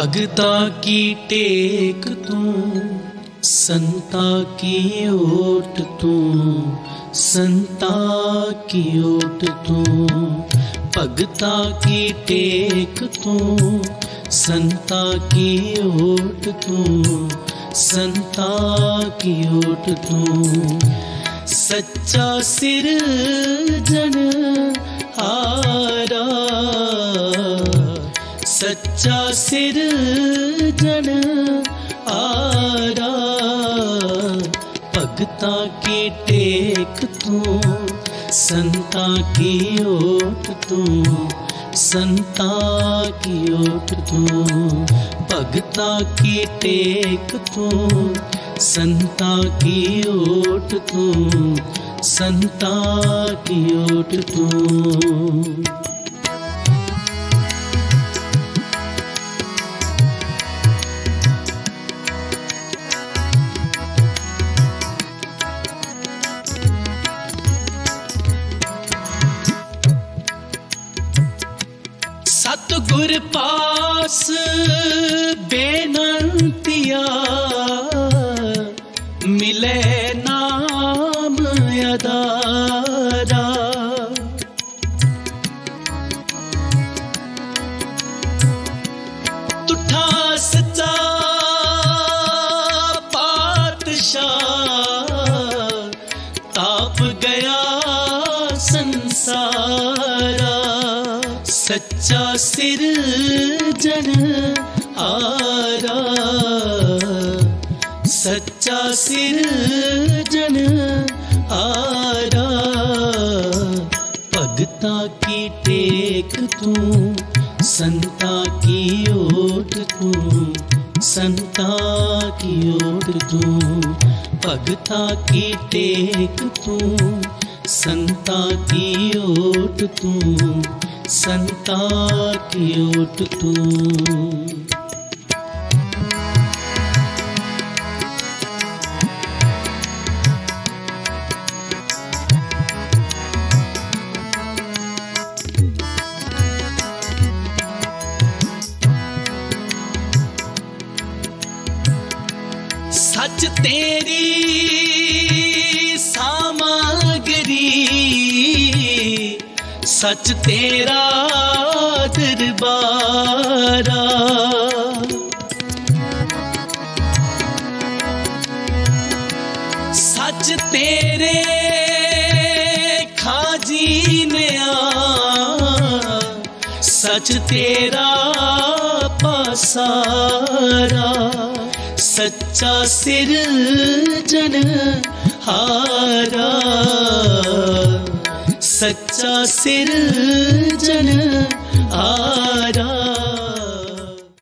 भगता की टेक तू, संता की ओट तू, संता की ओट तू। भगता की टेक तू, संता की ओट तू, संता की ओट तू। सच्चा सिर जन हारा सच्चा सिर जन आरा। भगता की टेक तू, संता की ओट तू, संता की ओट तू। भगता की टेक तू, संता की ओट तू, संता की ओट तू। ਸਤਗੁਰ ਪਾਸ ਬੇਨੰਤੀਆ ਮਿਲੇ ਨਾਮ ਅਦਾਰਾ। ਤੁਠਾ ਸੱਚਾ ਪਾਤਸ਼ਾਹ ਤਾਪ ਗਿਆ सच्चा सिर जन आरा। सच्चा सिर जन आरा। भगता की टेक तू, संता की ओट तू, संता की ओट तू, भगता की टेक तू संता की ओट तू संता की ओट तू। सच तेरी सच तेरा दरबारा सच तेरे खाजी ने आ सच तेरा पासारा सच्चा सिर जन हारा सच्चा सिर जन हारा